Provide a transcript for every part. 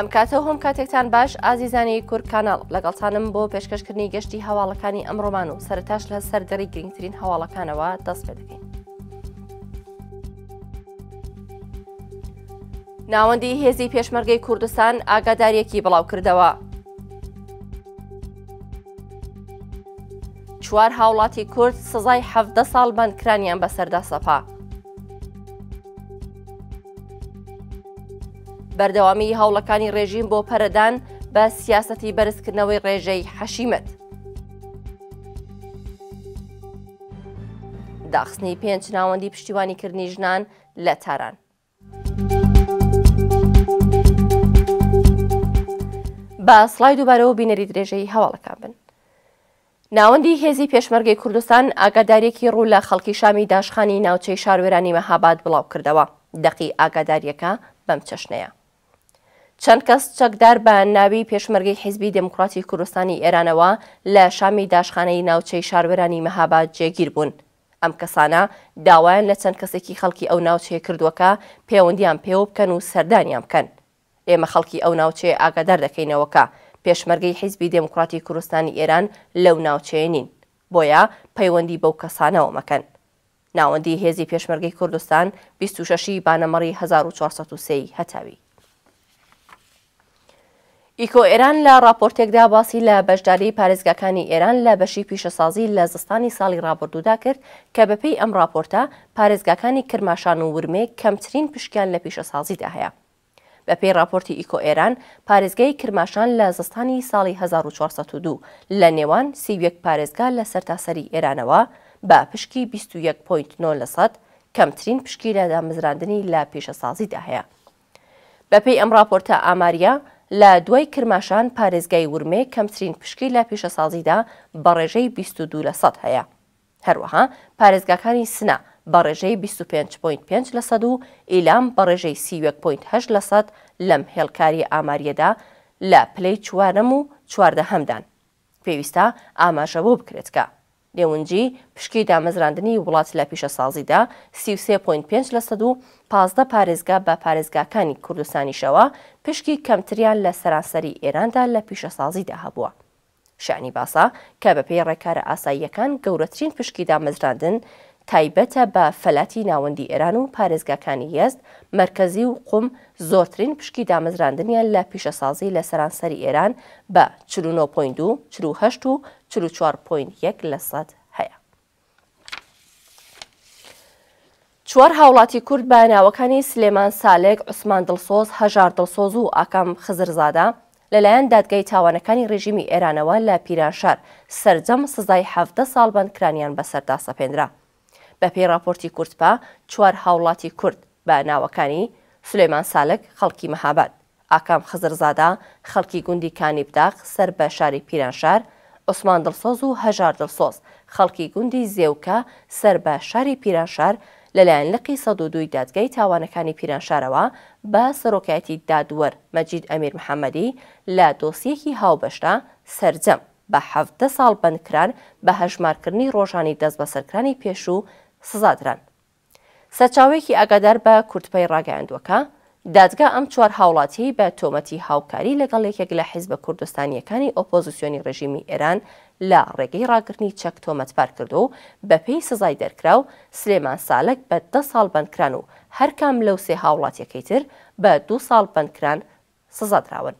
ئەم کاتە هۆم کاتێکتان باش ئازیزانی کورد کاناڵ لەگەڵتانم بۆ پێشکەشکردنی گەشتی هەواڵەکانی ئەمڕۆمان و سەرتاش لە سەرگەڕی گرنگترین هەواڵەکانەوە دەست پێ دەکەین. ناوەندی هێزی پێشمەرگەی کوردستان ئاگادارەکی بڵاو کردەوە. چوار هاوڵاتی کورد سزای حەفدە ساڵ بەندکرانیان بەسەردا سەپا. بەردەوامی هەوڵەکانی ڕێژیم بۆ پەرەدان بە سیاسەتی بەرزکردنەوەی ڕێژەی حەشیمەت. داخستنی پێنج ناوەندی پشتیوانیکردنی ژنان لە تاران. بە سڵای دووبارەوە بینەری درێژەی هەواڵەکان بن. ناوەندی هێزی پێشمەرگەی کوردستان ئاگادارییەکی ڕوو لە خەڵکی شامی داشخانی ناوچەی شاروێرانی مەهاباد بڵاوکردەوە، دەقی ئاگادارییەکە بەم چەشنەیە، چەند کەس چەکدار بە ناوی پێشمەرگەی حیزبی دێموکڕاتی کوردستانی ئێرانەوە لە شامی داشخانەی ناوچەی شاروێرانی مەهاباد جێگیر بوون، ئەم کەسانە داوایان لە چەند کەسێکی خەڵکی ئەو ناوچەیە کردووە کە پێوەندییان پێوە بکەن و سەردانیان بکەن، ئێمە خەڵکی ئەو ناوچەیە ئاگادار دەکەینەوە کە پێشمەرگەی حیزبی دێموکڕاتی کورستانی ئێران لەو ناوچەیە نین، بۆیە پەیوەندی بەو کەسانەوە مەکەن. ناوەندی هێزی پێشمەرگەی کوردستان، بیست و شەش ی بانەمەڕی هەزار و چوار سەد و سێ ی هەتاوی. ئیکۆ ئێران لە ڕاپۆرتێکدا باسی لە بەشداری پارێزگاکانی ئێران لە بەشی پیشەسازی لە زستانی ساڵی ڕابردوودا کرد کە بەپێی ئەم ڕاپۆرتە پارێزگاکانی کرماشان و ورمێ کەمترین پشکیان لە پیشەسازیدا هەیە. بەپێی ڕاپۆرتی ئیکۆ ئێران، پارێزگای کرماشان لە زستانی ساڵی هەزار و چوار سەد و دوو لە نێوان سی و یەک پارێزگا لە سەرتاسەری ئێرانەوە بە پشکی بیست و یەک پۆینت نۆ لەسەد کەمترین پشکی لە دامەزراندنی لە پیشەسازیدا هەیە. بەپێی ئەم ڕاپۆرتە ئامارییە، لە دوای کرماشان پارێزگای ورمێ کەمترین پشکی لە پیشەسازیدا بە ڕێژەی بیست و دوو لەسەد هەیە. هەروەها پارێزگاکانی سنە بە ڕێژەی بیست و پێنج پۆینت پێنج لەسەد و ئیلام بە ڕێژەی سی و یەک پۆینت هەشت لەسەد لەم هێڵکارییە ئامارییەدا لە پلەی چوارەم و چواردەهەمدان. پێویستە ئاماژە بەوە بکرێت کە نێونجی پشکی دامەزراندنی وڵات لە پیشەسازیدا سی و سێ پۆینت پێنج لەسەد و پازدە پارێزگا بە پارێزگاکانی کوردستانیشەوە پشکی کەمتریان لە سەرانسەری ئێراندا لە پیشەسازیدا هەبووە. شانی باسە کە بەپێی ڕێکارە ئاساییەکان گەورەترین پشکی دامەزراندن تایبەتە بە فەلاتی ناوەندی ئێران و پارێزگاکانی یەزد، مەرکەزی و قوم زۆرترین پشکی دامەزراندنیان لە پیشەسازی لە سەرانسەری ئێران بە چل و نۆ پۆینت دوو، چل و هەشت و چل و چوار پۆینت یەک لەسەد هەیە. چوار هاوڵاتی کورد بە ناوەکانی سلێمان سالک، عوسمان دڵسۆز، هەژار دڵسۆز و ئاکام خزرزادە لەلایەن دادگای تاوانەکانی ڕێژیمی ئێرانەوە لە پیرانشار سەرجەم سزای حەڤدە ساڵ بەندکرانیان بەسەردا سەپێنرا. بەپێی ڕاپۆرتی کوردپا، چوار هاوڵاتی کورد بە ناوەکانی، سولەیمان سالک، خەڵکی مەهاباد، ئاکام خزرزادە، خەڵکی گوندی کانیبداغ سەر بە شاری پیرانشار، عوسمان دڵسۆز و هەژار دڵسۆز، خەڵکی گوندی زێوکە سەر بە شاری پیرانشار، لەلایەن لقی سەد و دوو ی دادگای تاوانەکانی پیرانشارەوە بە سەرۆکایەتی دادوەر مەجید ئەمیر محەمەدی لە دۆسیەکی هاوبەشدا سەرجەم بە حەڤدە ساڵ بەندکران بە هەژمارکردنی ڕۆژانی دەستبەسەرکرانی پێشوو سزادران. سەرچاوەیەکی ئاگادار بە کوردپای ڕاگەیاندووەکە، دادگا ئەم چوار هاوڵاتیەی بە تۆمەتی هاوکاری لەگەڵ یەکێک لە حیزبە کوردستانییەکانی ئۆپۆزیسیۆنی ڕێژیمی ئێران لە ڕێگەی ڕاگرتنی چەک تۆمەتبار کردووە و بەپێی سزای دەرکراو سلێمان سالک بە دە ساڵ بەندکران و هەرکام لەو سێ هاوڵاتیەکەی تر بە دوو ساڵ بەندکران سزادراون.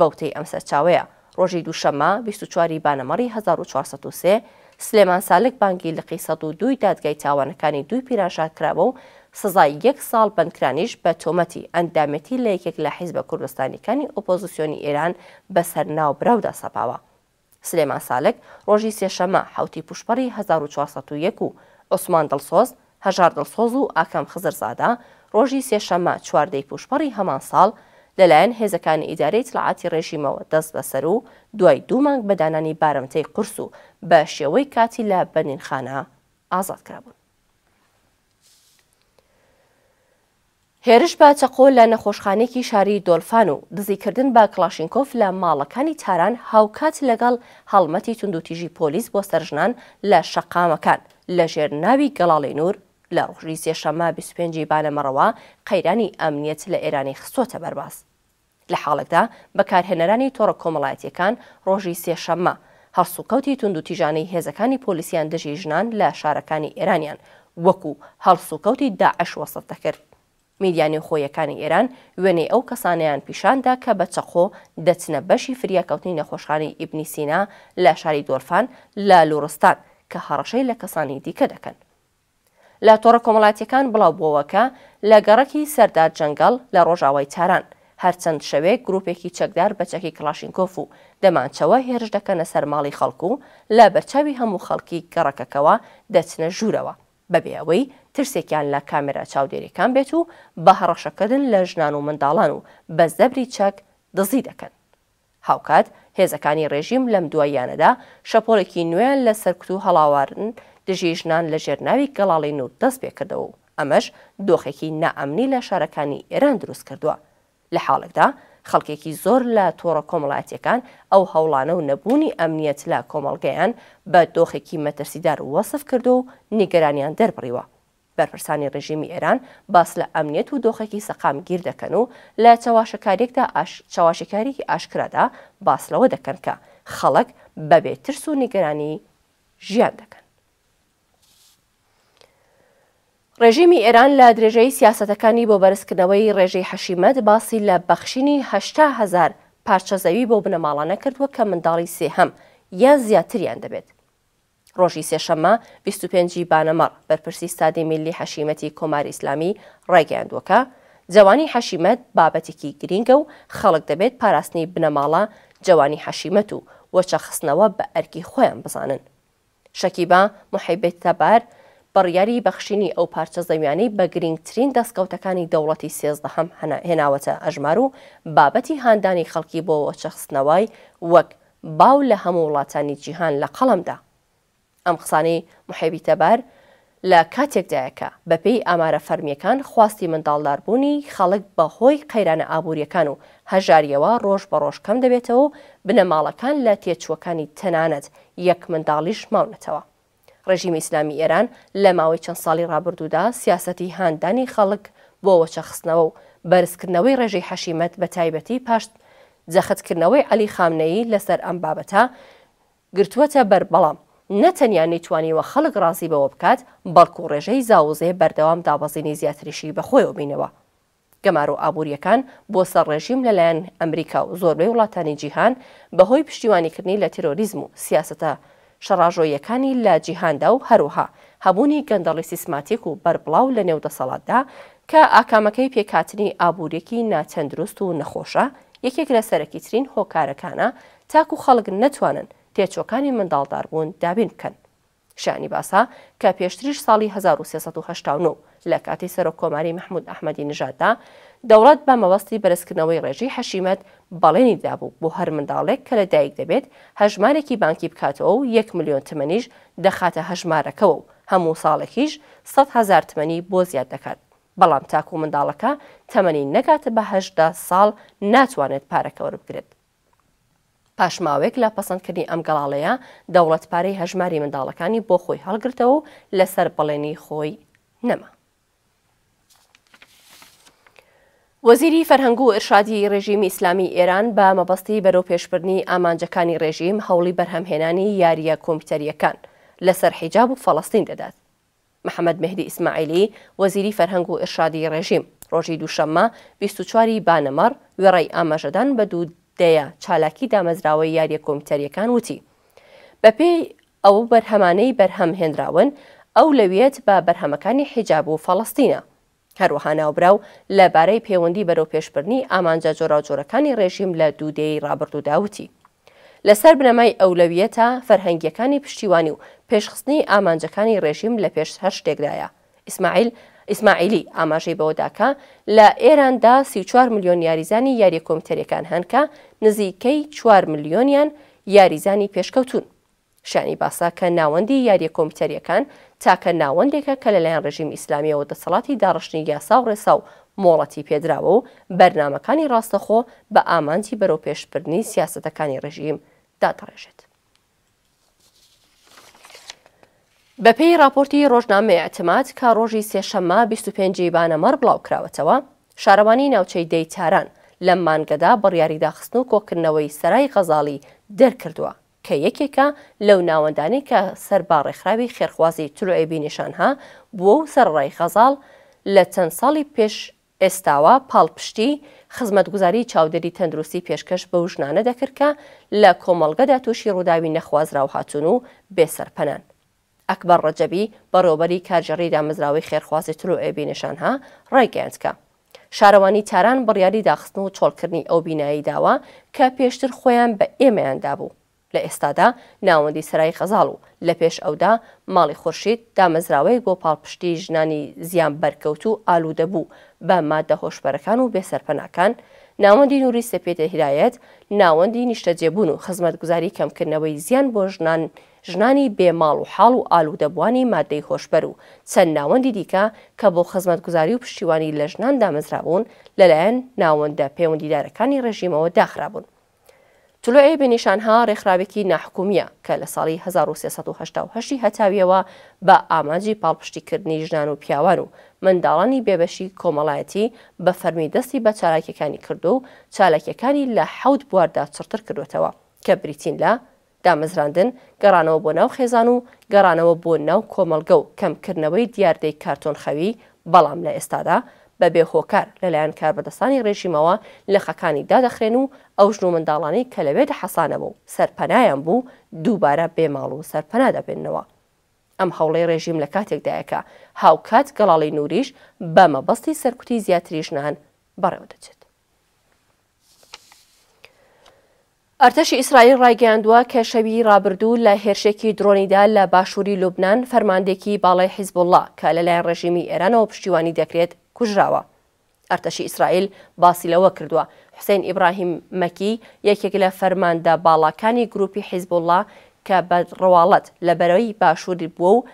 بەوتەی ئەم سەرچاوەیە، ڕۆژی دووشەممە بیست و چوار ی بانەمەڕی هەزار و چوار سەد و سێ، سلێمان سالک بانگی لقی سەد و دوو ی دادگای تاوانەکانی دووی پیرانشار کراوە و سزای یەک ساڵ بەندکرانیش بە تۆمەتی ئەندامێتی لە یەکێک لە حیزبە کوردستانیەکانی ئۆپۆزسیۆنی ئێران بەسەر ناوبراودا سەپاوە. سلێمان سالک، ڕۆژی سێشەممە حەوتی پووشپەڕی هەزار و چوار سەد و یەک و عوسمان دڵسۆز، هەژار دڵسۆز و ئاکام خزرزادە، ڕۆژی سێشەممە چواردەی پووشپەڕی هەمان ساڵ، لەلایەن هێزەکانی ئیدارەی ئیتلاعاتی ڕێژیمەوە دەستبەسەر و دوای دوو مانگ بە دانانی بارمتەی قورس و بە شێوەی کاتی لە بەندینخانە ئازاد کرابوون. هێرش بە چەقۆ لە نەخۆشخانەیەکی شاری دۆلفان و دزیکردن بە کڵاشینکۆف لە ماڵەکانی تاران هاوکات لەگەڵ هەڵمەتی توندوتیژی پۆلیس بۆ سەر ژنان لە شەقامەکان لەژێر ناوی گەڵاڵەی نوور لە ڕۆژی سێشەممە بیست و پێنج ی بانەمەڕەوە قەیرانی ئەمنیەت لە ئێرانی خستووەتە بەرباس. لە حاڵێکدا بەکارهێنەرانی تۆڕە کۆمەڵایەتییەکان ڕۆژی سێ شەممە، هەڵسوکەوتی توندوتیژانەی هێزەکانی پۆلیسیان دژی ژنان لە شارەکانی ئێرانیان وەکو هەڵسوکەوتی داعش وەسف دەکرد. میدیا نێوخۆییەکانی ئێران وێنەی ئەو کەسانەیان پیشان دا کە بە چەقۆ دەچنە بەشی فریاکەوتنی نەخۆشخانەی ئیبنی سینا لە شاری دۆرفان لە لوڕستان کە هەڕەشەی لە کەسانی دیکە دەکەن. لە تۆڕە کۆمەڵاتییەکان بڵاوبووەوە کە لە گەڕەکی سەردار جەنگەڵ لە ڕۆژاوای تاران، هەر چەند شەوێک گرووپێکی چەکدار بە چەکی کڵاشینکۆف و دەمانچەوە هێرش دەکەنە سەر ماڵی خەڵک و لە بەرچاوی هەموو خەڵکی گەڕەکەکەوە دەچنە ژوورەوە بەبێ ئەوەی ترسێکیان لە کامێرا چاودێرییەکان بێت و بە هەڕەشەکردن لە ژنان و منداڵان و بە زەبری چەک دزی دەکەن. هاوکات هێزەکانی ڕێژیم لەم دواییانەدا شەپۆڵێکی نوێیان لە سەرکوت و هەڵاوارن دژی ژنان لەژێر ناوی گەڵاڵین و دەست پێ کردەوە و ئەمەش دۆخێکی نائەمنی لە شارەکانی ئێران دروست کردووە لە حاڵێکدا خەڵکێکی زۆر لە تۆڕە کۆمەڵایەتییەکان ئەو هەوڵانە و نەبوونی ئەمنییەت لە کۆمەڵگەیان بە دۆخێکی مەترسیدار وەسف کردووە و نیگەرانیان دەربڕیوە بەرپرسانی ڕێژیمی ئێران باس لە ئەمنیەت و دۆخێکی سەقامگیر دەکەن و لە چەواشەکارییەکدا ئاش چەواشەکارییەکی ئاشکرادا باس لەوە دەکەن کە خەڵک بە بێ ترس و نیگەرانی ژیان دەکەن. ڕێژیمی ئێران لە درێژەی سیاسەتەکانی بۆ بەرزکردنەوەی ڕێژەی حەشیمەت باسی لە بەخشینی هەشتا هەزار پارچە زەوی بەو بنەماڵانە کردووە کە منداڵی سێهەم یان زیاتریان دەبێت. ڕۆژی سێشەممە بیست و پێنج ی بانەمەڕ، بەرپرسی ستادی میللی حەشیمەتی کۆماری ئیسلامی ڕایگەیاندووە کە، جەوانی حەشیمەت بابەتێکی گرینگە و خەڵک دەبێت پاراستنی بنەماڵە جەوانی حەشیمەت و وەچەخستنەوە بە ئەرکی خۆیان بزانن. شەکیبا موحیبی تەبار، بڕیاری بەخشینی ئەو پارچە زەویانەی بە گرینگترین دەستکەوتەکانی دەوڵەتی سێزدەهەم هێناوەتە ئەژمار و بابەتی هاندانی خەڵکی بۆ وەچەخستنەوەی وەک باو لە هەموو وڵاتانی جیهان لە قەڵەمدا. ئەم قسانەی محێبی تەبار لە کاتێکدایە کە، بەپێی ئامارە فەرمییەکان خواستی منداڵداربوونی خەڵک بە هۆی قەیرانە ئابوورییەکان و هەژارییەوە ڕۆژ بە ڕۆژ کەم دەبێتەوە و بنەماڵەکان لە تێچووەکانی تەنانەت یەک منداڵیش ماونەتەوە. ڕێژیمی ئیسلامیی ئێران لە ماوەی چەند ساڵی ڕابردوودا سیاسەتی هاندانی خەڵک بۆ وەچەخستنەوە و بەرزکردنەوەی ڕێژەی حەشیمەت بە تایبەتی پاش جەختکردنەوەی عەلی خامنەیی لە سەر ئەم بابەتە گرتووەتە بەر بەڵام نە تەنیا نەیتوانیوە خەڵک ڕازی بەوە بکات بەڵکوو ڕێژەی زاووزێ بەردەوام دابەزینی زیاتریشی بە خۆیەوە بینەوە. گەمارۆ ئابوورییەکان بۆ سەر ڕێژیم لەلایەن ئەمریکا و زۆربەی وڵاتانی جیهان بەهۆی پشتیوانیکردنی لە تێرۆریزم و سیاسەتە شەڕاژۆییەکانی لە جیهاندا و هەروەها هەبوونی گەندەڵی سیستماتیک و بەربڵاو لە نێو دەسەڵاتدا کە ئاکامەکەی پێکهاتنی ئابوورییەکی ناتەندروست و نەخۆشە یەکێک لە سەرەکیترین هۆکارەکانە تاکوو خەڵک نەتوانن تێچووەکانی منداڵداربوون دابین بکەن. شایانی باسە کە پێشتریش ساڵی هەزار و سێ سەد و هەشتا و نۆ لە کاتی سەرۆک کۆماری مەحمود ئەحمەدی نژاددا دەوڵەت بە مەبەستی بەرزکردنەوەی ڕێژەی حەشیمەت بەڵێنی دابوو بۆ هەر منداڵێک کە لە دایک دەبێت هەژمارێکی بانکی بکاتەوە و یەک ملیۆن تمەنیش دەخاتە هەژمارەکەوە و هەموو ساڵێکیش سەد هەزار تمەنی بۆ زیاد دەکات بەڵام تاکوو منداڵەکە تەمەنی نەگاتە بە هەژدە ساڵ ناتوانێت پارەکە وەربگرێت. پاش ماوەیەک لە پەسەندکردنی ئەم گەڵاڵەیە، دەوڵەت پارەی هەژماری منداڵەکانی بۆ خۆی هەڵگرتەوە و لەسەر بەڵێنی خۆی نەما. وەزیری فەرهەنگ و ئیرشادی ڕێژیمی ئیسلامیی ئێران بە مەبەستی بەرەوپێشبردنی ئامانجەکانی ڕێژیم هەوڵی بەرهەمهێنانی یارییە کۆمپیوتەرییەکان لەسەر حیجاب و فەڵەستین دەدات. محەمەد مێهدی ئیسماعیلی، وەزیری فەرهەنگ و ئیرشادی ڕێژیم، ڕۆژی دووشەممە، بیست و چوار ی بانەمەڕ، وێڕای ئاماژەدان بە دوو دەیە چالاکی دامەزراوەی یارییە کۆمپیوتەرییەکان وتی، بەپێی ئەو بەرهەمانەی بەرهەم هێنراون، ئەولەویەت بە بەرهەمەکانی حیجاب و فەڵەستینە. هەروەها ناوبراو لە بارەی پێوەندی بەرەوپێشبردنی ئامانجە جۆراوجۆرەکانی ڕێژیم لە دوو دەیەی ڕابڕدوودا وتی، لە سەر بنەمای ئەولەوییەتە فەرهەنگییەکانی پشتیوانی و پێشخستنی ئامانجەکانی ڕێژیم لە پێش هەر شتێکدایە. ئیسماعیل ئیسماعیلی ئاماژەی بەوە دا کە لە ئێران دا سی و چوار ملیۆن یاریزانی یارییە کۆمپیوتەرییەکان هەن کە نزیکەی چوار ملیۆنیان یاریزانی پێشکەوتوون. شایانی باسە کە ناوەندی یارییە کۆمپیوتەرییەکان تاکە ناوەندێکە کە لەلایەن ڕێژیمی ئیسلامییەوە دەسەڵاتی داڕشتنی یاسا و ڕێسا و مۆڵەتی پێدراوە و بەرنامەکانی ڕاستەخۆ بە ئامانجی بەرەوپێشبردنی سیاسەتەکانی ڕێژیم دادەڕێژێت. بەپێی ڕاپۆرتی ڕۆژنامەی ئیعتماد کە ڕۆژی سێشەممە بیست و پێنج ی بانەمەڕ بڵاوکراوەتەوە، شارەوانیی ناوچەی دێی تاران لەم مانگەدا بڕیاری داخستن و کۆکردنەوەی سەرای غەزاڵی دەرکردووە، کە یەکێکە لەو ناوەندانەی کە سەر بە ڕێکخراوی خێرخوازی طلوع بی نشان ها بووە و سەرەڕای غەزاڵ لە چەند ساڵی پێش ئێستاوە پاڵپشتی خزمەتگوزاری چاودێری تەندروستی پێشکەش بەو ژنانە دەکرد کە لە کۆمەڵگەدا تووشی ڕووداوی نەخوازراو هاتوون و بێ سەرپەنان. ئەکبەر ڕەجەبی، بەڕێوەبەری کارگێڕیی دامەزراوەی خێرخوازی طلوع بی نشانها ڕایگەیاند کە، شارەوانیی تاران بڕیاری داخستن و چۆڵکردنی ئەو بینایەی داوە کە پێشتر خۆیان بە ئێمەیان دابوو، لە ئێستادا ناوەندی سەرای غەزاڵ و لە پێش ئەودا ماڵی خورشید، دامەزراوەیەک بۆ پاڵپشتیی ژنانی زیانبەرکەوتوو ئالوودەبوو بە ماددە هۆشبەرەکان و بێسەرپەناکان، ناوەندی نوری سپیدهیدایەت، ناوەندی نیشتەجێبوون و خزمەتگوزاریی کەمکردنەوەی زیان بۆ ژنانی ژنانی بێ ماڵ و حاڵ و ئالوودەبووانی ماددەی هۆشبەر و چەند ناوەندی دیکە کە بۆ خزمەتگوزاری و پشتیوانی لە ژنان دامەزرابوون، لەلایەن ناوەندە پێوەندیدارەکانی ڕێژیمەوە داخرابوون. طلوع بێ نیشانها ڕێکخراوێکی ناحکوومییە کە لە ساڵی هەزار و سێ سەد و هەشتا و هەشت ی هەتاوییەوە بە ئامانجی پاڵپشتیکردنی ژنان و پیاوان و منداڵانی بێبەشی کۆمەڵایەتی بە فەرمی دەستی بە چالاکییەکانی کردووە و چالاکییەکانی لە حەوت بواردا چڕتر کردووەتەوە کە بریتین لە دامەزراندن، گەڕانەوە بۆ ناو خێزان و گەڕانەوە بۆ ناو کۆمەڵگە و کەمکردنەوەی دیاردەی کارتۆن خەوی، بەڵام لە ئێستادا بەبێ هۆکار لەلایەن کاربەدەستانی ڕێژیمەوە لقەکانی دادەخرێن و ئەو ژن و منداڵانەی کە لەوێ دەحەسانەوە و سەرپەنایان بوو دووبارە بێ ماڵ و سەرپەنا دەبێننەوە. ئەم هەوڵەی ڕێژیم لە کاتێکدایە کە هاوکات گەڵاڵەی نووریش بە مەبەستی سەرکوتی زیاتری ژنان بەڕێوە دەچێت. ئەرتەشی ئیسرائیل ڕایگەیاندووە کە شەوی ڕابردوو لە هێرشێکی درۆنیدا لە باشووری لوبنان فەرماندێکی باڵای حیزبوڵڵا کە لەلایەن ڕێژیمی ئێرانەوە پشتیوانی دەکرێت کوژراوە. ئەرتەشی ئیسرائیل باسی لەوە کردووە، حوسەین ئیبراهیم مەکی یەکێک لە فەرماندە باڵاکانی گرووپی حیزبوڵڵا کە بە ڕواڵەت لە بەرەی باشوور بووە و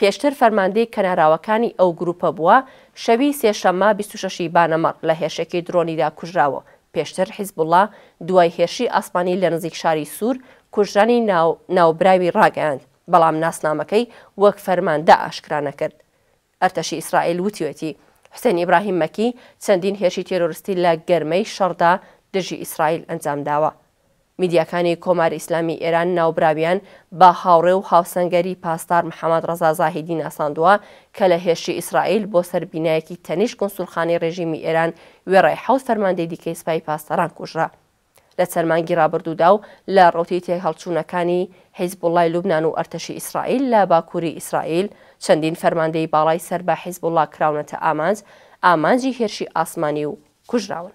پێشتر فەرماندەی کەناراوەکانی ئەو گرووپە بووە، شەوی سێشەممە بیست و شەش ی بانەمەڕ لە هێرشێکی درۆنیدا کوژرا و پێشتر حیزبوڵڵا دوای هێرشی ئاسمانی لە نزیک شاری سوور کوژرانی ناوبراوی ڕاگەیاند، بەڵام ناسنامەکەی وەک فەرماندە ئاشکرا نەکرد. ئەرتەشی ئیسرائیل وتویەتی، حوسێن ئیبراهیم مەکی چەندین هێرشی تێرۆرستی لە گەرمەی شەڕدا دژی ئیسرائیل ئەنجامداوە. میدیاکانی کۆماری ئیسلامیی ئێران ناوبراویان بە هاوڕێ و هاوسەنگەری پاسدار محەمەد ڕەزا زاهیدی ناساندووە کە لە هێرشی ئیسرائیل بۆ سەر بینایەکی تەنیشت کونسوڵخانەی ڕێژیمی ئێران وێڕای حەوت فەرماندەی دیکەی سپای پاسداران کوژرا لە چەند مانگی ڕابردوودا و لە ڕەوتی تێکهەڵچوونەکانی حیزبوڵڵای لوبنان و ئەرتەشی ئیسرائیل لە باکووری ئیسرائیل چەندین فەرماندەی باڵای سەر بە حیزبوڵڵا کراونەتە ئامانج ئامانجی هێرشی ئاسمانی و کوژراون.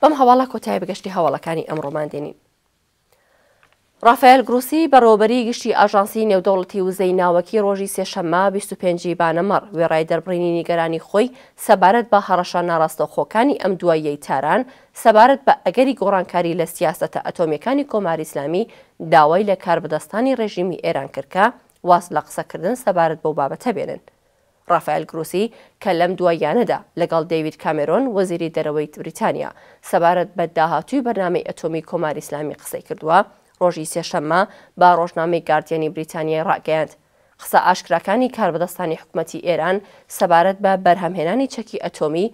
بەم هەواڵە کۆتایی بەگەشتی هەواڵەکانی ئەمڕۆمان دێنین ڕافایل گروسی بەڕۆبەری گشتی ئاژانسی نێودەوڵەتی وزەی ناوەکی ڕۆژی سێشەممە 25 بانەمەڕ وێڕای دەربڕینی نیگەرانی خۆی سەبارەت بە هەڕەشە ناڕاستەوخۆکانی ئەم دواییەی تاران سەبارەت بە ئەگەری گۆڕانکاری لە سیاسەتە ئەتۆمیەکانی کۆماری ئیسلامی داوای لە کاربەدەستانی ڕێژیمی ئێران کرد کە واز لە قسەکردن سەبارەت بەو بابەتە بێنن ڕافایل گروسی کە لەم دواییانەدا لەگەڵ دەیوید کامێرۆن وەزیری دەرەوەی بریتانیا سەبارەت بە داهاتووی بەرنامەی ئەتۆمی کۆماری ئیسلامی قسەی کردووە، ڕۆژی سێشەممە بە ڕۆژنامەی گاردیەنی بریتانیای ڕاگەیاند، قسە ئاشکراکانی کاربەدەستانی حکومەتی ئێران سەبارەت بە بەرهەمهێنانی چەکی ئەتۆمی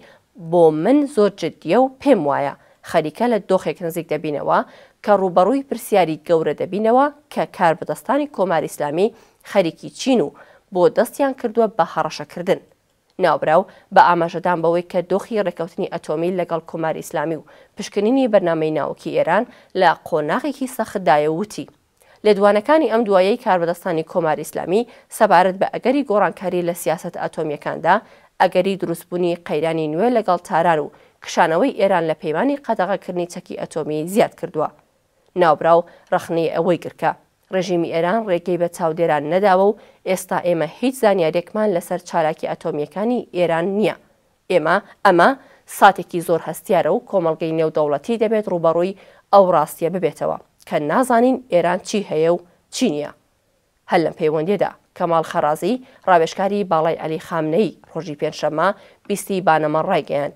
بۆ من زۆر جدییە و پێم وایە خەریکە لە دۆخێک نزیک دەبینەوە کە ڕووبەڕووی پرسیاری گەورە دەبینەوە کە کاربەدەستانی کۆماری ئیسلامی خەریکی چین و بۆ دەستیان کردووە بە هەڕەشەکردن. ناوبراو بە ئاماژەدان بەوەی کە دۆخی ڕێککەوتنی ئەتۆمی لەگەڵ کۆماری ئیسلامی و پشکنینی بەرنامەی ناوکی ئێران لە قۆناغێکی سەختدایە وتی، لێدوانەکانی ئەم دوایەی کاربەدەستانی کۆماری ئیسلامی سەبارەت بە ئەگەری گۆڕانکاری لە سیاسەتە ئەتۆمییەکاندا، ئەگەری دروستبوونی قەیرانی نوێ لەگەڵ تاران و کشانەوەی ئێران لە پەیمانی قەدەغەکردنی چەکی ئەتۆمی زیادکردووە. ناوبراو ڕەخنەی ئەوەی گر کە، ڕێژیمی ئێران ڕێگەی بە چاودێران نەداوە و ئێستا ئێمە هیچ زانیارێکمان لەسەر چالاکی ئەتۆمییەکانی ئێران نییە. ئێمە ئەمە ساتێکی زۆر هەستیارە و کۆمەڵگەی نێودەوڵەتی دەبێت ڕووبەڕووی ئەو ڕاستییە ببێتەوە کە نازانین ئێران چی هەیە و چی نییە. هەر لەم پەیوەندییەدا کەماڵ خەڕازی، ڕاوێژکاری باڵای عەلی خامنەیی ڕۆژی پێنجشەممە بیست ی بانەمەڕ ڕایگەیاند،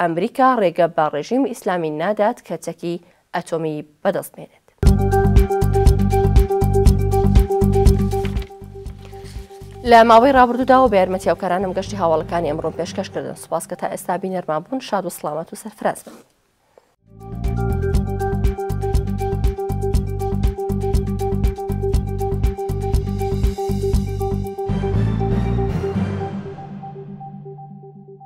ئەمریکا ڕێگە بە ڕێژیمی ئیسلامی نادات کە چەکی ئەتۆمی بەدەست بێنێت. لە ماوەی ڕابردوودا و بە یارمەتی هاوکارانم گەشتی هاواڵەکانی ئەمڕۆم پێشکەش کردن سوپاس کە تا ئێستا بینەرمان بوون شاد و سلامەت و سەرفراز بن.